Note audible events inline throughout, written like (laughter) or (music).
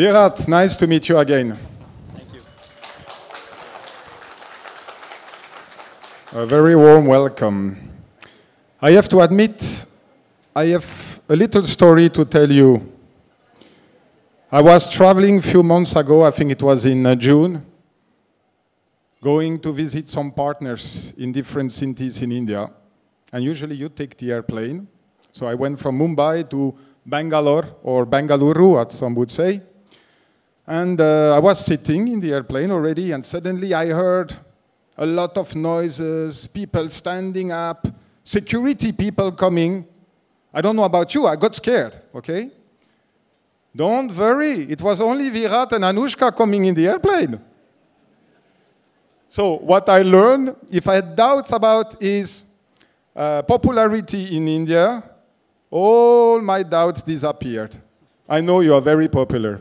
Virat, nice to meet you again. Thank you. A very warm welcome. I have to admit, I have a little story to tell you. I was traveling a few months ago, I think it was in uh, June, going to visit some partners in different cities in India. And usually you take the airplane. So I went from Mumbai to Bangalore, or Bangalore, as some would say. And uh, I was sitting in the airplane already, and suddenly I heard a lot of noises, people standing up, security people coming. I don't know about you, I got scared, okay? Don't worry, it was only Virat and Anushka coming in the airplane. So, what I learned, if I had doubts about his uh, popularity in India, all my doubts disappeared. I know you are very popular.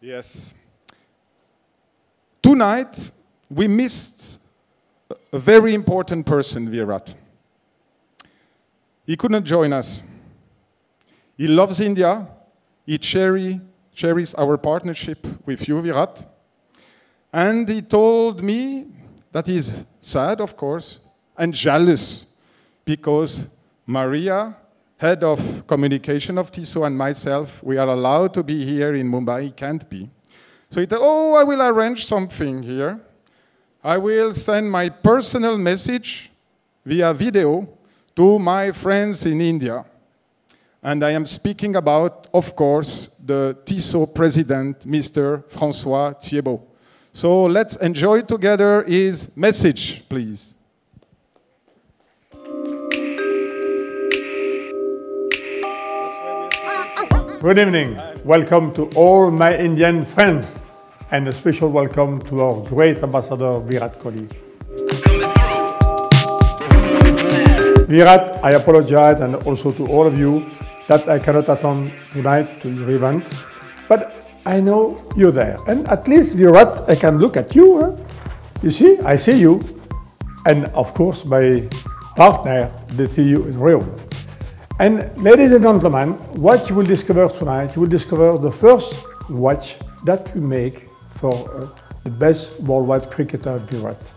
Yes. Tonight, we missed a very important person, Virat. He couldn't join us. He loves India. He cherry, cherishes our partnership with you, Virat. And he told me that he's sad, of course, and jealous because Maria, head of communication of Tissot, and myself, we are allowed to be here in Mumbai. He can't be. So he said, Oh, I will arrange something here. I will send my personal message via video to my friends in India. And I am speaking about, of course, the Tissot president, Mr. Francois Thiebaud. So let's enjoy together his message, please. Good evening. Welcome to all my Indian friends and a special welcome to our great ambassador Virat Kohli. Virat, I apologize and also to all of you that I cannot attend tonight to your event, but I know you're there. And at least Virat, I can look at you. Huh? You see, I see you. And of course, my partner, they see you in real. And ladies and gentlemen, what you will discover tonight, you will discover the first watch that we make for uh, the best worldwide cricketer, Virat.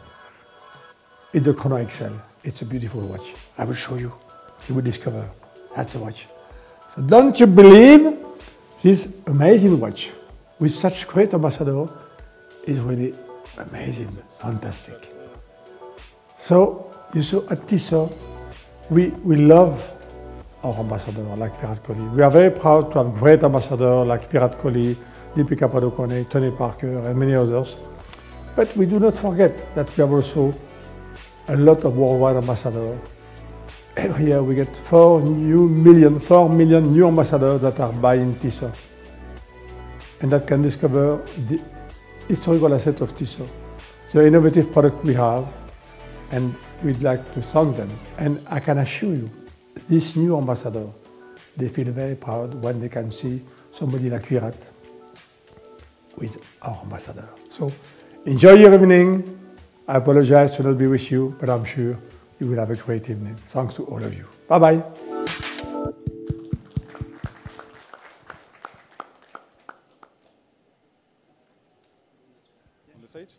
It's the Chrono XL. It's a beautiful watch. I will show you. You will discover. That's a watch. So don't you believe this amazing watch with such great ambassador is really amazing, fantastic. So you saw at Tissot, we, we love our ambassador like Virat Kohli. We are very proud to have great ambassadors like Virat Kohli, Deepika Padukone, Tony Parker, and many others. But we do not forget that we have also a lot of worldwide ambassadors. Every year we get four new million, four million new ambassadors that are buying Tissot and that can discover the historical asset of Tissot, the innovative product we have, and we'd like to thank them. And I can assure you, this new ambassador, they feel very proud when they can see somebody like Virat with our ambassador. So enjoy your evening. I apologize to not be with you, but I'm sure you will have a great evening. Thanks to all of you. Bye-bye. On the stage?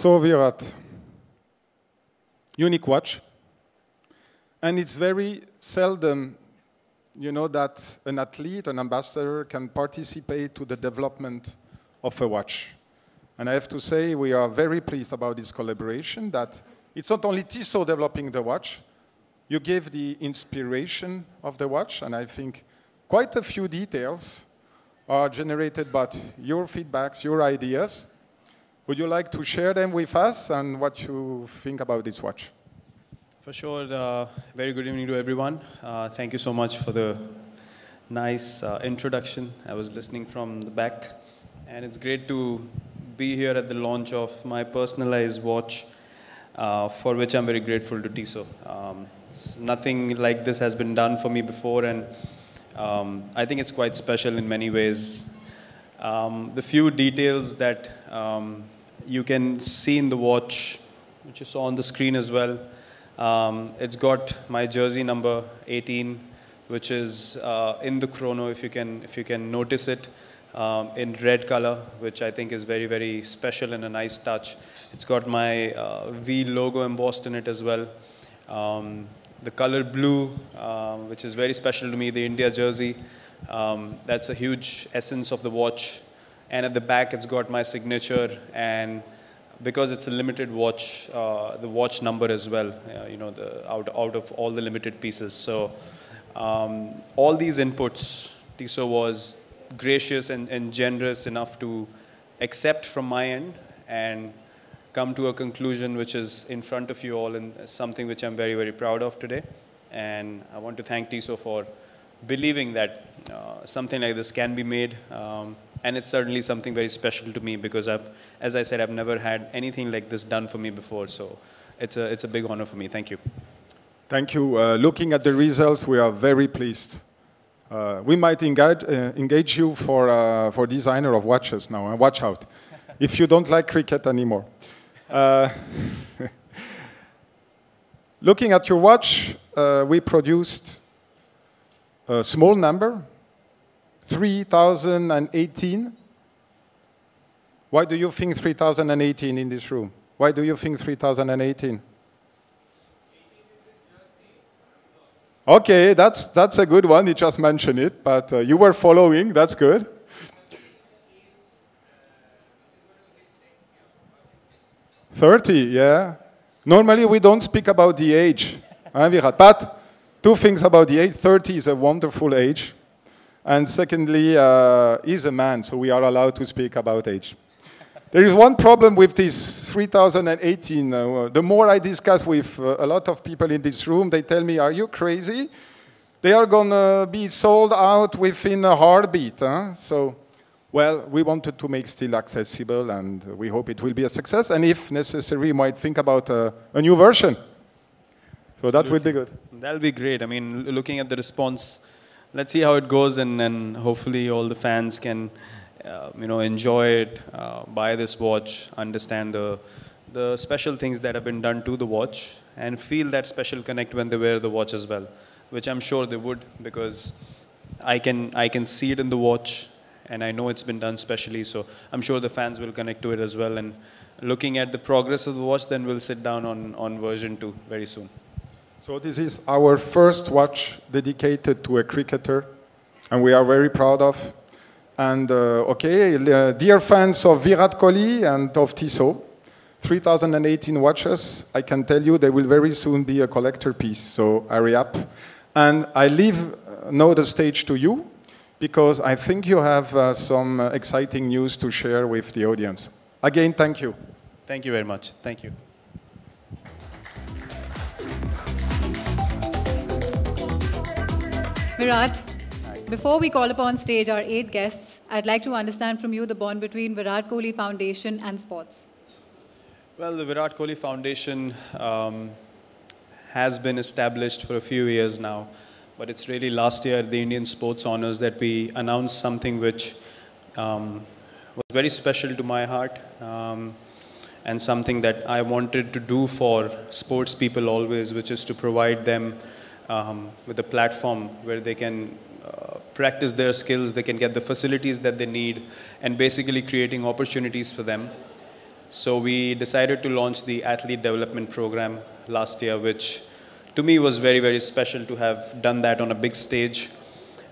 So we are at unique watch. And it's very seldom, you know, that an athlete, an ambassador can participate to the development of a watch. And I have to say, we are very pleased about this collaboration, that it's not only Tissot developing the watch, you gave the inspiration of the watch, and I think quite a few details are generated by your feedbacks, your ideas. Would you like to share them with us and what you think about this watch? For sure. Uh, very good evening to everyone. Uh, thank you so much for the nice uh, introduction. I was listening from the back, and it's great to be here at the launch of my personalized watch, uh, for which I'm very grateful to Tissot. Um, nothing like this has been done for me before, and um, I think it's quite special in many ways. Um, the few details that um, you can see in the watch, which you saw on the screen as well, um, it's got my jersey number 18, which is uh, in the chrono, if you can, if you can notice it, um, in red color, which I think is very, very special and a nice touch. It's got my uh, V logo embossed in it as well. Um, the color blue, uh, which is very special to me, the India jersey. Um, that's a huge essence of the watch. And at the back, it's got my signature and because it's a limited watch, uh, the watch number as well, uh, you know, the, out, out of all the limited pieces. So um, all these inputs, Tissot was gracious and, and generous enough to accept from my end and come to a conclusion which is in front of you all and something which I'm very, very proud of today. And I want to thank Tissot for believing that uh, something like this can be made. Um, and it's certainly something very special to me because I've, as I said, I've never had anything like this done for me before. So it's a, it's a big honor for me. Thank you. Thank you. Uh, looking at the results, we are very pleased. Uh, we might engage, uh, engage you for, uh, for designer of watches now, and watch out (laughs) if you don't like cricket anymore. Uh, (laughs) looking at your watch, uh, we produced a small number, 3018. Why do you think 3018 in this room? Why do you think 3018? Okay, that's, that's a good one. You just mentioned it, but uh, you were following. That's good. Thirty, yeah. Normally we don't speak about the age, but two things about the age. Thirty is a wonderful age. And secondly, uh, he's a man, so we are allowed to speak about age. There is one problem with this 3018. Uh, the more I discuss with uh, a lot of people in this room, they tell me, Are you crazy? They are going to be sold out within a heartbeat. Huh? So, well, we wanted to make still accessible, and we hope it will be a success. And if necessary, we might think about a, a new version. So Absolutely. that will be good. That'll be great. I mean, looking at the response let's see how it goes, and, and hopefully all the fans can, uh, you know, enjoy it, uh, buy this watch, understand the the special things that have been done to the watch, and feel that special connect when they wear the watch as well, which I'm sure they would because I can I can see it in the watch, and I know it's been done specially. So I'm sure the fans will connect to it as well. And looking at the progress of the watch, then we'll sit down on on version two very soon. So this is our first watch dedicated to a cricketer, and we are very proud of. And uh, okay, uh, dear fans of Virat Kohli and of Tissot, 3018 watches, I can tell you they will very soon be a collector piece, so hurry up. And I leave uh, now the stage to you, because I think you have uh, some uh, exciting news to share with the audience. Again, thank you. Thank you very much. Thank you. Virat, before we call upon stage our eight guests, I'd like to understand from you the bond between Virat Kohli Foundation and sports. Well, the Virat Kohli Foundation um, has been established for a few years now, but it's really last year the Indian Sports Honors that we announced something which um, was very special to my heart um, and something that I wanted to do for sports people always, which is to provide them um, with a platform where they can uh, practice their skills, they can get the facilities that they need, and basically creating opportunities for them. So we decided to launch the athlete development program last year, which to me was very, very special to have done that on a big stage.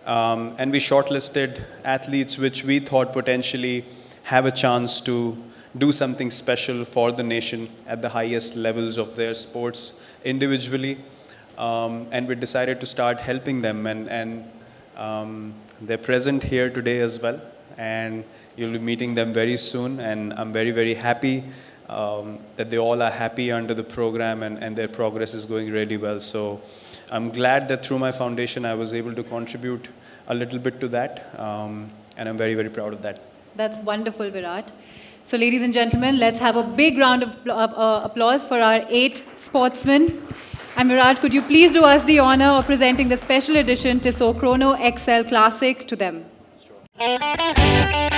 Um, and we shortlisted athletes which we thought potentially have a chance to do something special for the nation at the highest levels of their sports individually. Um, and we decided to start helping them, and, and um, they're present here today as well. And you'll be meeting them very soon, and I'm very, very happy um, that they all are happy under the program and, and their progress is going really well. So I'm glad that through my foundation I was able to contribute a little bit to that, um, and I'm very, very proud of that. That's wonderful, Virat. So, ladies and gentlemen, let's have a big round of uh, applause for our eight sportsmen. And could you please do us the honor of presenting the special edition Tissot Chrono XL Classic to them? Sure.